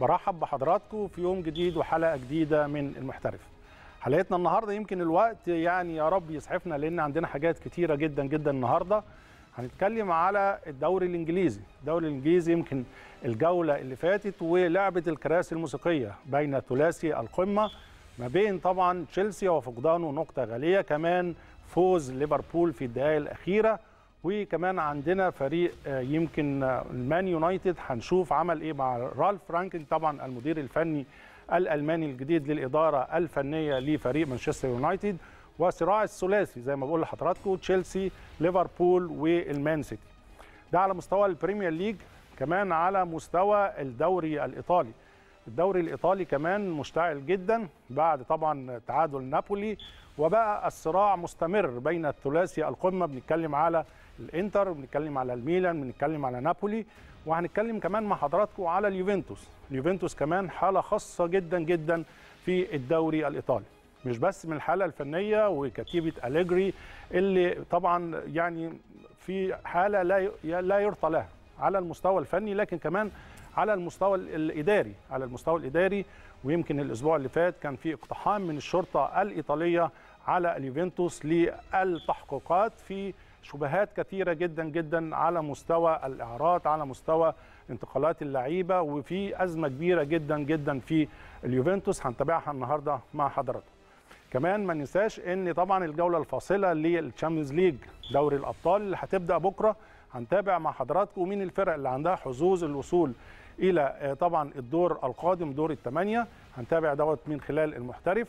برحب بحضراتكم في يوم جديد وحلقة جديدة من المحترف. حلقتنا النهارده يمكن الوقت يعني يا رب يسعفنا لأن عندنا حاجات كتيرة جدا جدا النهارده. هنتكلم على الدوري الإنجليزي. الدوري الإنجليزي يمكن الجولة اللي فاتت ولعبة الكراسي الموسيقية بين ثلاثي القمة ما بين طبعا تشيلسي وفقدانه نقطة غالية كمان فوز ليفربول في الدقائق الأخيرة. وكمان عندنا فريق يمكن المان يونايتد. هنشوف عمل إيه مع رالف رانجنيك طبعا المدير الفني الألماني الجديد للإدارة الفنية لفريق مانشستر يونايتد. وصراع الثلاثي زي ما بقول لحضراتكم تشيلسي ليفربول والمان سيتي. ده على مستوى ال Premier League كمان على مستوى الدوري الإيطالي. الدوري الإيطالي كمان مشتعل جدا بعد طبعا تعادل نابولي وبقى الصراع مستمر بين الثلاثي القمة. بنتكلم على الإنتر بنتكلم على الميلان بنتكلم على نابولي وهنتكلم كمان مع حضراتكم على اليوفنتوس. اليوفنتوس كمان حالة خاصة جدا جدا في الدوري الإيطالي. مش بس من الحالة الفنية وكتيبة أليجري اللي طبعا يعني في حالة لا لا يرثى لها. على المستوى الفني لكن كمان على المستوى الإداري على المستوى الإداري. ويمكن الأسبوع اللي فات كان في اقتحام من الشرطة الإيطالية على اليوفنتوس للتحقيقات في شبهات كثيرة جدا جدا على مستوى الإعارات على مستوى انتقالات اللعيبة وفي أزمة كبيرة جدا جدا في اليوفنتوس. هنتابعها النهارده مع حضراتكم. كمان ما ننساش إن طبعا الجولة الفاصلة لل Champions League دوري الأبطال اللي هتبدأ بكرة هنتابع مع حضراتكم مين الفرق اللي عندها حظوظ الوصول إلى طبعا الدور القادم دور الثمانيه هنتابع دوت من خلال المحترف.